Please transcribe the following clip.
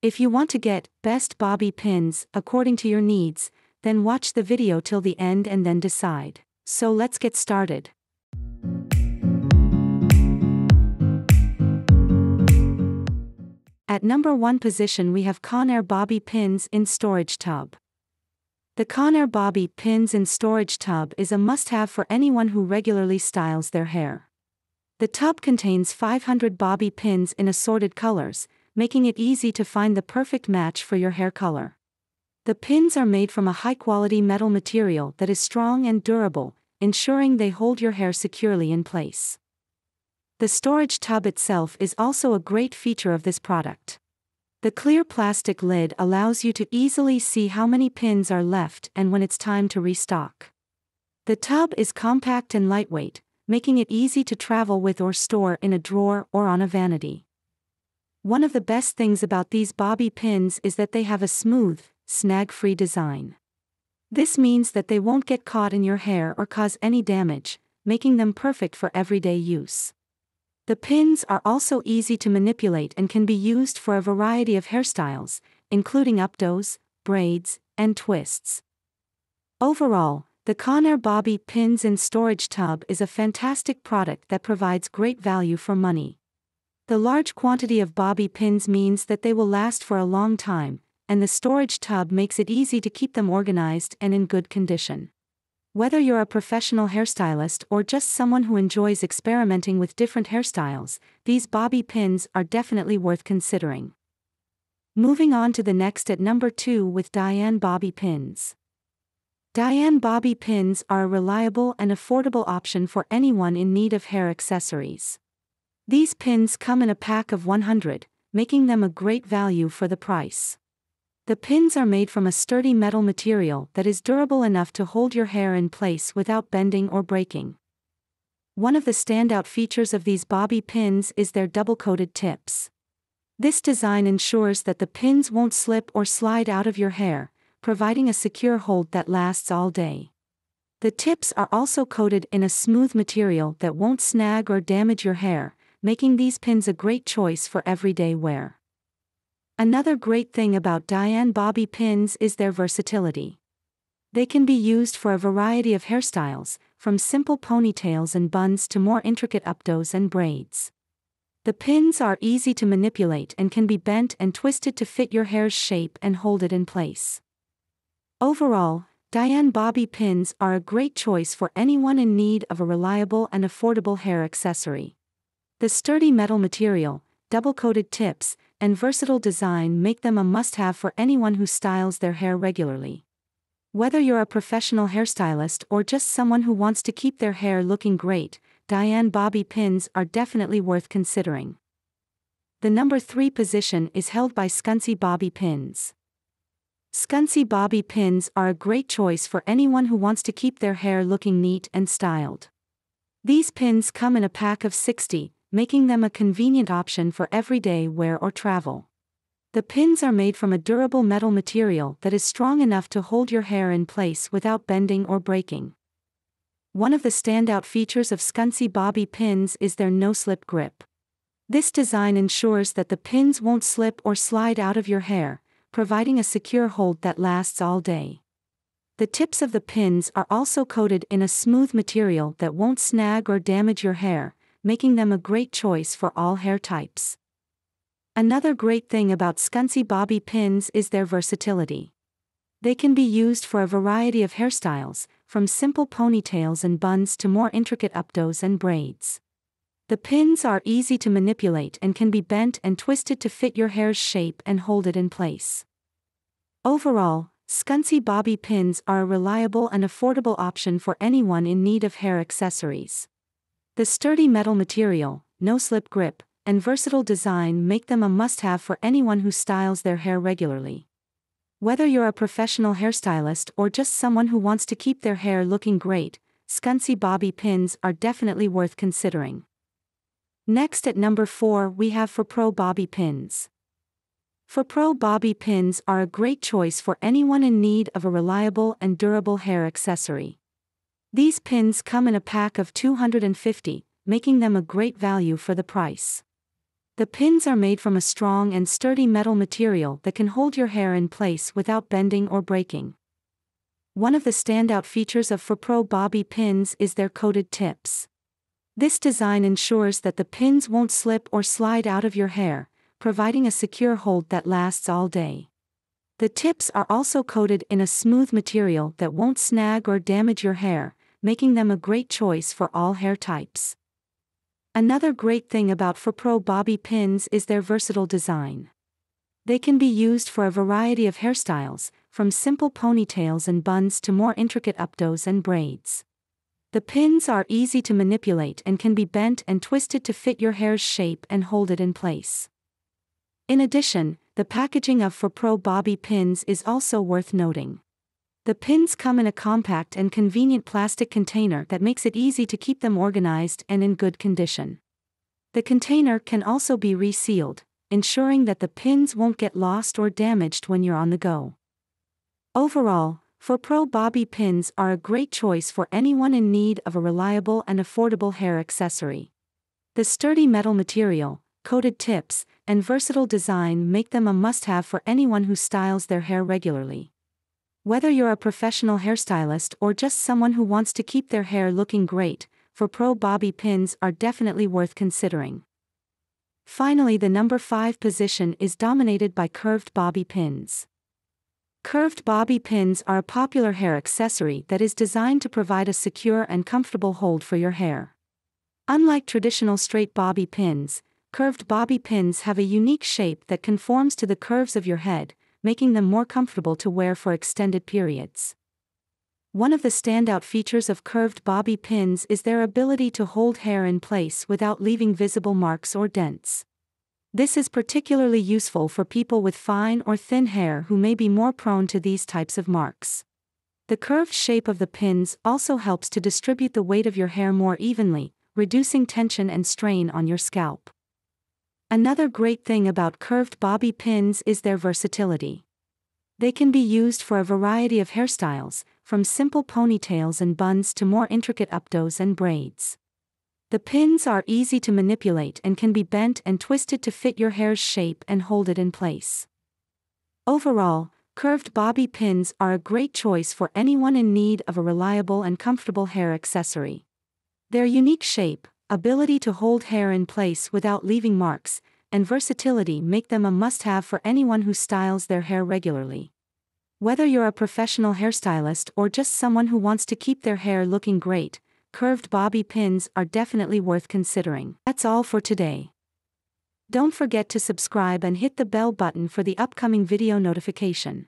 If you want to get best bobby pins according to your needs, then watch the video till the end and then decide. So let's get started. At number 1 position we have Conair Bobby Pins in Storage Tub. The Conair Bobby Pins in Storage Tub is a must-have for anyone who regularly styles their hair. The tub contains 500 bobby pins in assorted colors, making it easy to find the perfect match for your hair color. The pins are made from a high-quality metal material that is strong and durable, ensuring they hold your hair securely in place. The storage tub itself is also a great feature of this product. The clear plastic lid allows you to easily see how many pins are left and when it's time to restock. The tub is compact and lightweight, making it easy to travel with or store in a drawer or on a vanity. One of the best things about these bobby pins is that they have a smooth, snag-free design. This means that they won't get caught in your hair or cause any damage, making them perfect for everyday use. The pins are also easy to manipulate and can be used for a variety of hairstyles, including updos, braids, and twists. Overall, the Conair Bobby Pins and Storage Tub is a fantastic product that provides great value for money. The large quantity of bobby pins means that they will last for a long time, and the storage tub makes it easy to keep them organized and in good condition. Whether you're a professional hairstylist or just someone who enjoys experimenting with different hairstyles, these bobby pins are definitely worth considering. Moving on to the next at number 2 with Diane Bobby Pins. Diane Bobby Pins are a reliable and affordable option for anyone in need of hair accessories. These pins come in a pack of 100, making them a great value for the price. The pins are made from a sturdy metal material that is durable enough to hold your hair in place without bending or breaking. One of the standout features of these bobby pins is their double-coated tips. This design ensures that the pins won't slip or slide out of your hair, providing a secure hold that lasts all day. The tips are also coated in a smooth material that won't snag or damage your hair, making these pins a great choice for everyday wear. Another great thing about Diane Bobby pins is their versatility. They can be used for a variety of hairstyles, from simple ponytails and buns to more intricate updos and braids. The pins are easy to manipulate and can be bent and twisted to fit your hair's shape and hold it in place. Overall, Diane Bobby pins are a great choice for anyone in need of a reliable and affordable hair accessory. The sturdy metal material, double-coated tips, and versatile design make them a must-have for anyone who styles their hair regularly. Whether you're a professional hairstylist or just someone who wants to keep their hair looking great, Diane Bobby pins are definitely worth considering. The number 3 position is held by Scunci Bobby pins. Scunci Bobby pins are a great choice for anyone who wants to keep their hair looking neat and styled. These pins come in a pack of 60, making them a convenient option for everyday wear or travel. The pins are made from a durable metal material that is strong enough to hold your hair in place without bending or breaking. One of the standout features of Scunci Bobby pins is their no-slip grip. This design ensures that the pins won't slip or slide out of your hair, providing a secure hold that lasts all day. The tips of the pins are also coated in a smooth material that won't snag or damage your hair, making them a great choice for all hair types. Another great thing about Scunci Bobby pins is their versatility. They can be used for a variety of hairstyles, from simple ponytails and buns to more intricate updos and braids. The pins are easy to manipulate and can be bent and twisted to fit your hair's shape and hold it in place. Overall, Scunci Bobby pins are a reliable and affordable option for anyone in need of hair accessories. The sturdy metal material, no-slip grip, and versatile design make them a must-have for anyone who styles their hair regularly. Whether you're a professional hairstylist or just someone who wants to keep their hair looking great, Scunci Bobby pins are definitely worth considering. Next at number 4 we have ForPro Bobby pins. ForPro Bobby pins are a great choice for anyone in need of a reliable and durable hair accessory. These pins come in a pack of 250, making them a great value for the price. The pins are made from a strong and sturdy metal material that can hold your hair in place without bending or breaking. One of the standout features of ForPro bobby pins is their coated tips. This design ensures that the pins won't slip or slide out of your hair, providing a secure hold that lasts all day. The tips are also coated in a smooth material that won't snag or damage your hair, making them a great choice for all hair types. Another great thing about ForPro bobby pins is their versatile design. They can be used for a variety of hairstyles, from simple ponytails and buns to more intricate updos and braids. The pins are easy to manipulate and can be bent and twisted to fit your hair's shape and hold it in place. In addition, the packaging of ForPro bobby pins is also worth noting. The pins come in a compact and convenient plastic container that makes it easy to keep them organized and in good condition. The container can also be resealed, ensuring that the pins won't get lost or damaged when you're on the go. Overall, ForPro bobby pins are a great choice for anyone in need of a reliable and affordable hair accessory. The sturdy metal material, coated tips, and versatile design make them a must have for anyone who styles their hair regularly. Whether you're a professional hairstylist or just someone who wants to keep their hair looking great, ForPro bobby pins are definitely worth considering. Finally, the number 5 position is dominated by curved bobby pins. Curved bobby pins are a popular hair accessory that is designed to provide a secure and comfortable hold for your hair. Unlike traditional straight bobby pins, curved bobby pins have a unique shape that conforms to the curves of your head, making them more comfortable to wear for extended periods. One of the standout features of curved bobby pins is their ability to hold hair in place without leaving visible marks or dents. This is particularly useful for people with fine or thin hair who may be more prone to these types of marks. The curved shape of the pins also helps to distribute the weight of your hair more evenly, reducing tension and strain on your scalp. Another great thing about curved bobby pins is their versatility. They can be used for a variety of hairstyles, from simple ponytails and buns to more intricate updos and braids. The pins are easy to manipulate and can be bent and twisted to fit your hair's shape and hold it in place. Overall, curved bobby pins are a great choice for anyone in need of a reliable and comfortable hair accessory. Their unique shape, ability to hold hair in place without leaving marks, and versatility make them a must have for anyone who styles their hair regularly. Whether you're a professional hairstylist or just someone who wants to keep their hair looking great, curved bobby pins are definitely worth considering. That's all for today. Don't forget to subscribe and hit the bell button for the upcoming video notification.